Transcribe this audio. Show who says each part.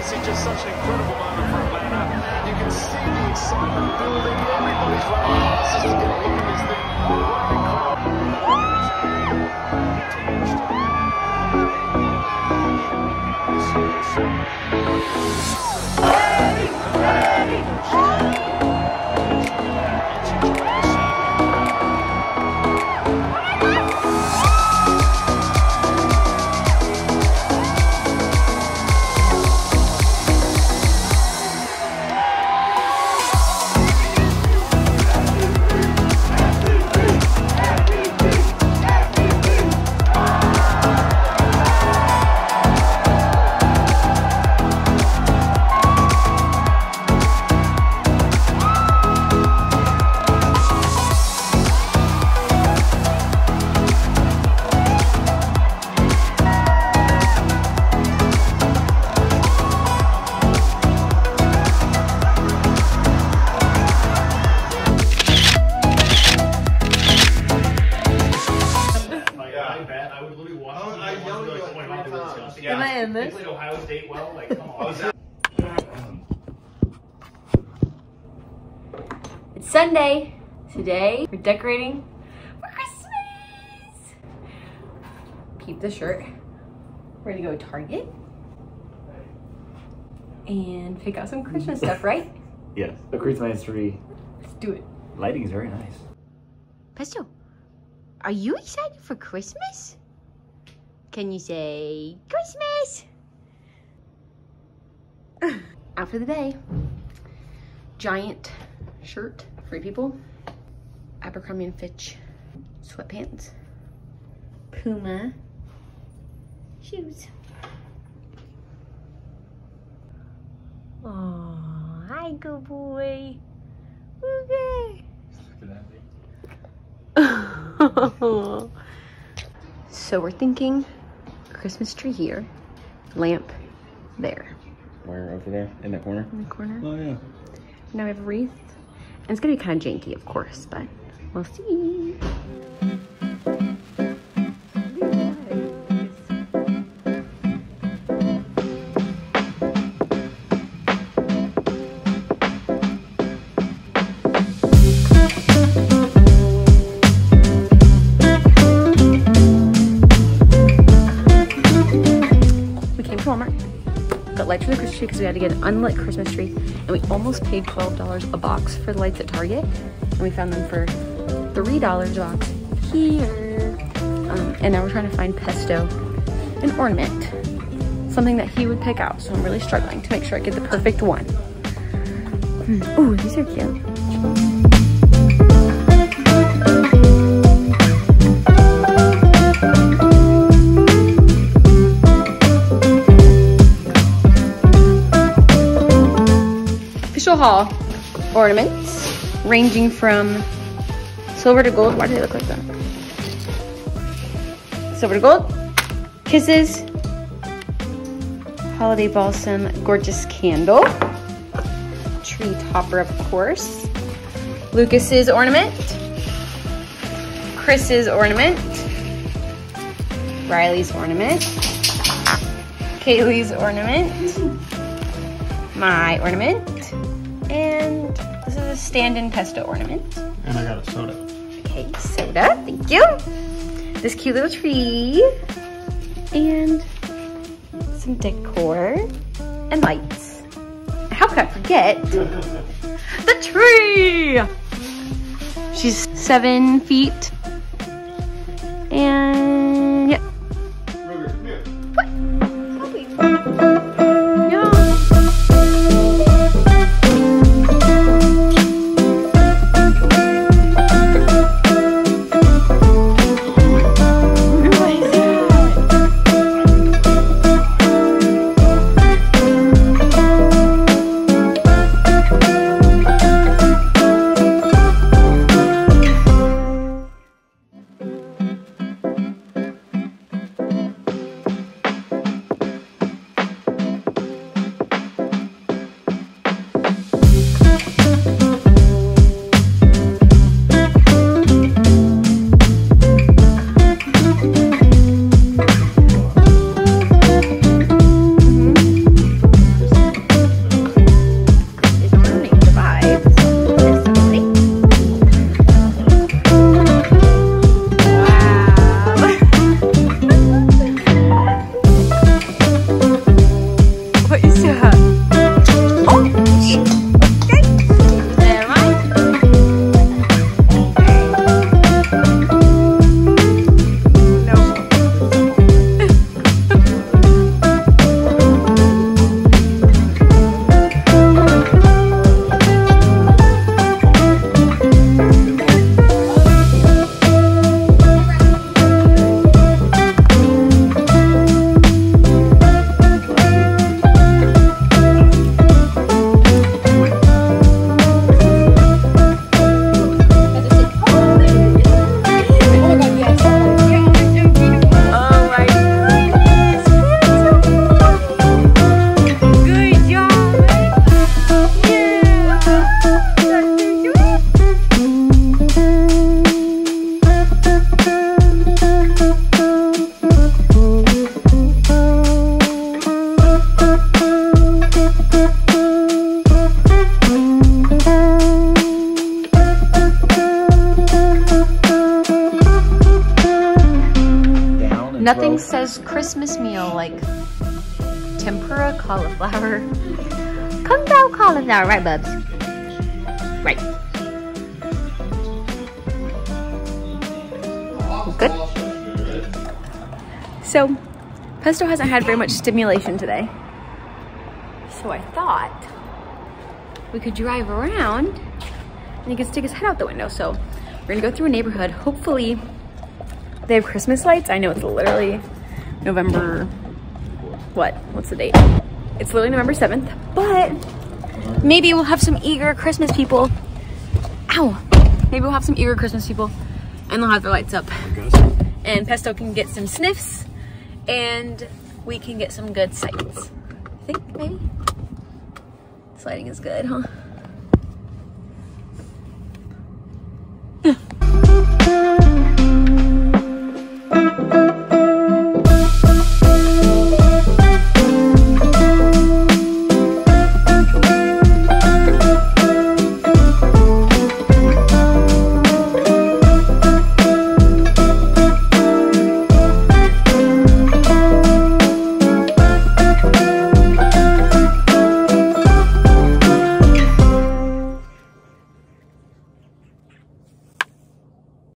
Speaker 1: This is just such an incredible moment for Atlanta. You can see the excitement building. Everybody's running passes to get a look at this thing. What incredible
Speaker 2: Like, I bet I would literally watch.
Speaker 3: Oh, I
Speaker 2: and
Speaker 3: yelled at you
Speaker 2: like,
Speaker 3: like
Speaker 2: oh my God,
Speaker 3: three
Speaker 2: they're
Speaker 3: times.
Speaker 2: disgusting.
Speaker 4: Am I in
Speaker 2: They
Speaker 4: this?
Speaker 2: played Ohio State well. Like, come on.
Speaker 4: It's Sunday. Today we're decorating for Christmas. Keep the shirt. We're gonna go to Target and pick out some Christmas stuff, right?
Speaker 5: Yes. The Christmas tree.
Speaker 4: Let's do it.
Speaker 5: Lighting is very nice.
Speaker 6: Pesto, are you excited for Christmas? Can you say Christmas?
Speaker 4: Outfit of the day. Giant shirt, free people. Abercrombie and Fitch sweatpants. Puma shoes.
Speaker 6: Oh, hi, good boy. Okay.
Speaker 4: So we're thinking Christmas tree here, lamp there
Speaker 5: Where over there in that corner?
Speaker 4: in the corner.
Speaker 5: Oh yeah.
Speaker 4: Now we have a wreath. And it's gonna be kind of janky, of course, but we'll see. Lights for the Christmas tree because we had to get an unlit Christmas tree, and we almost paid $12 a box for the lights at Target, and we found them for $3 a box here. Um, and now we're trying to find Pesto an ornament, something that he would pick out, so I'm really struggling to make sure I get the perfect one. Hmm. Ooh, these are cute. Official haul ornaments ranging from silver to gold. Why do they look like that? Silver to gold, kisses, holiday balsam, gorgeous candle, tree topper, of course, Lucas's ornament, Chris's ornament, Riley's ornament, Kaylee's ornament, my ornament, this is a stand-in pesto ornament.
Speaker 2: And I got a soda.
Speaker 4: Okay, soda, thank you. This cute little tree, and some decor and lights. How could I forget the tree? She's seven feet, and Yeah. Nothing says Christmas meal like tempura cauliflower. Kung Pao cauliflower, right, bubs? Right. Good. So, Pesto hasn't had very much stimulation today. So I thought we could drive around and he could stick his head out the window. So we're gonna go through a neighborhood. Hopefully they have Christmas lights. I know it's literally November, what? What's the date? It's literally November 7th, but maybe we'll have some eager Christmas people. Ow! Maybe we'll have some eager Christmas people and they'll have their lights up. And Pesto can get some sniffs and we can get some good sights. I think maybe. This lighting is good, huh?